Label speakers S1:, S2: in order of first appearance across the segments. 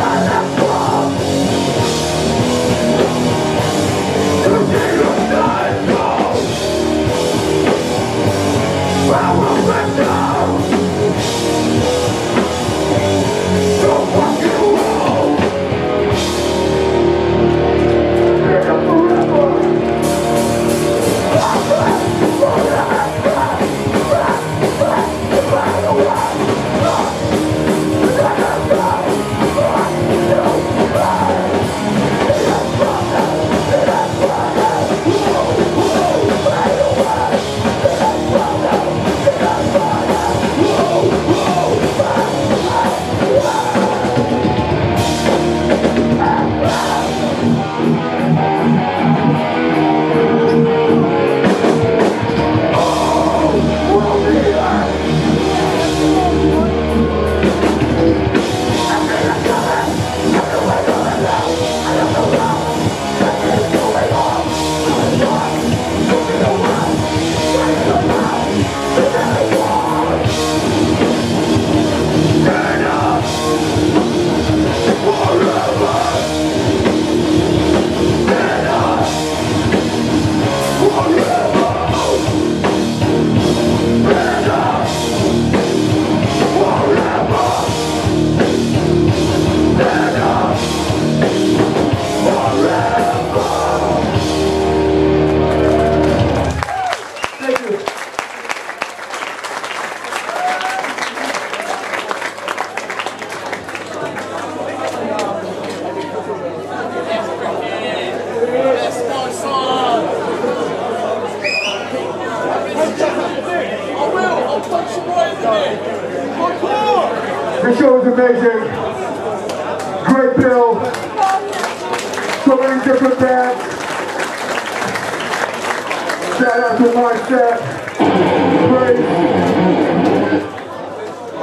S1: Para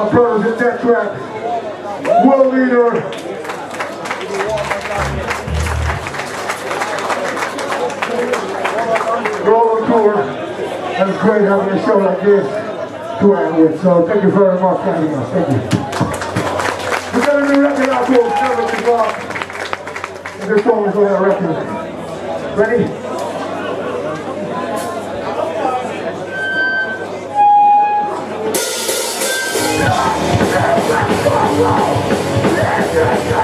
S1: My brothers Death Trap. World leader. We're on tour. It's great having a show like this to end with. So thank you very much for having us. Thank you. We got a new record out Never Give Up. And this song is on that record. Ready? life. Let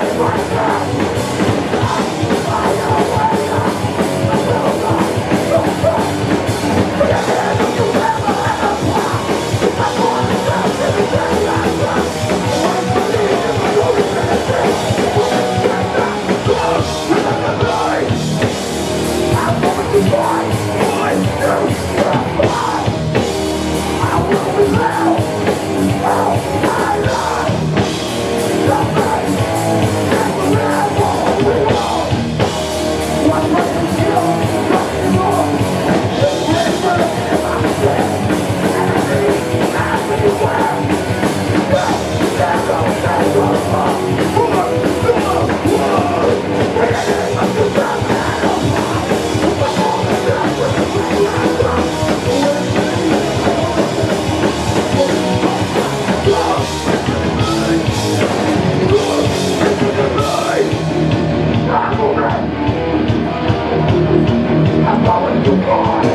S1: Música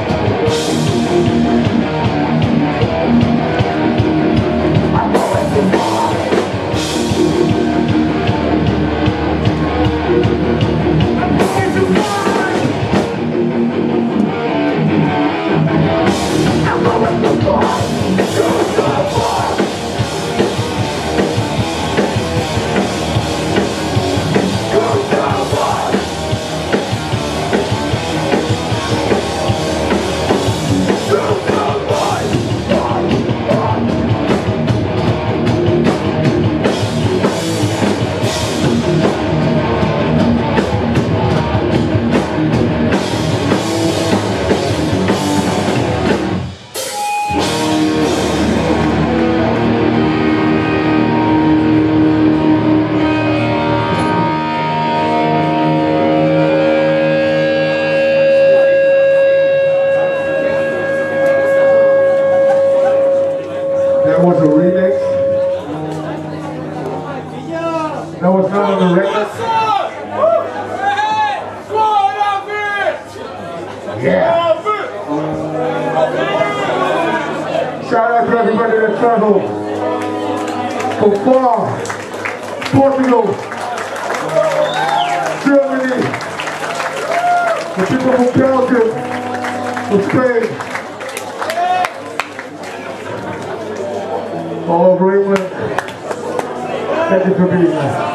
S1: That was a remix. That was not on the record. Yeah. Shout out to everybody that traveled from far. Portugal, Germany, the people from Belgium, from Spain, over Thank you for being here.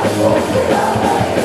S1: I won't be lonely.